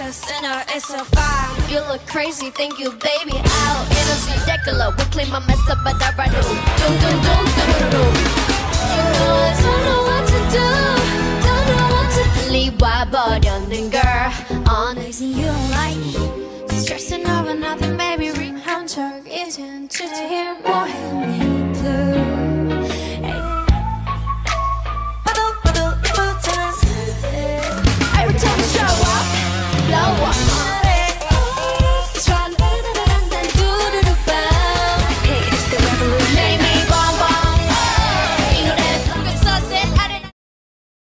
a sinner, it's so fine. You look crazy, thank you, baby. Out, in a decola. We clean my mess up, but I run Doom, doom, doom, doom, doom, doom. You know I don't know what to do. Don't know what to believe. Why 버렸는 girl? Honestly, you don't like me. Stressing over nothing, baby. ring 한적 이젠 주제에 뭐해?